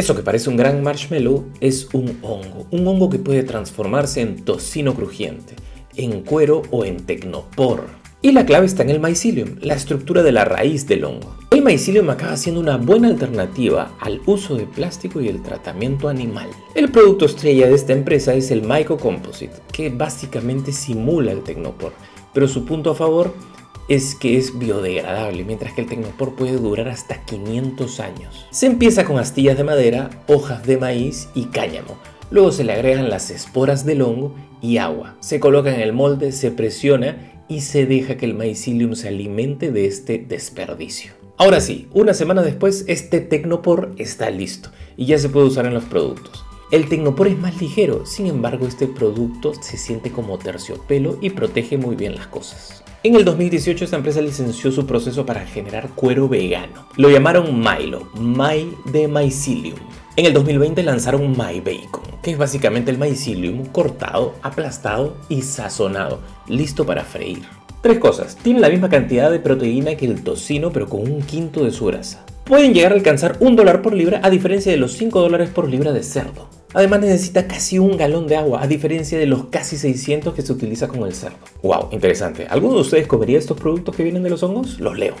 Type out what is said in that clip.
Eso que parece un gran marshmallow es un hongo, un hongo que puede transformarse en tocino crujiente, en cuero o en tecnopor. Y la clave está en el mycelium, la estructura de la raíz del hongo. El mycelium acaba siendo una buena alternativa al uso de plástico y el tratamiento animal. El producto estrella de esta empresa es el Mycocomposite, que básicamente simula el tecnopor, pero su punto a favor es que es biodegradable, mientras que el tecnopor puede durar hasta 500 años. Se empieza con astillas de madera, hojas de maíz y cáñamo. Luego se le agregan las esporas del hongo y agua. Se coloca en el molde, se presiona y se deja que el mycelium se alimente de este desperdicio. Ahora sí, una semana después este Tecnopor está listo y ya se puede usar en los productos. El Tecnopor es más ligero, sin embargo este producto se siente como terciopelo y protege muy bien las cosas. En el 2018 esta empresa licenció su proceso para generar cuero vegano. Lo llamaron Milo, My de Mycelium. En el 2020 lanzaron My Bacon, que es básicamente el mycelium cortado, aplastado y sazonado, listo para freír. Tres cosas, tiene la misma cantidad de proteína que el tocino pero con un quinto de su grasa. Pueden llegar a alcanzar un dólar por libra a diferencia de los 5 dólares por libra de cerdo. Además necesita casi un galón de agua, a diferencia de los casi 600 que se utiliza con el cerdo. Wow, interesante. ¿Alguno de ustedes comería estos productos que vienen de los hongos? Los leo.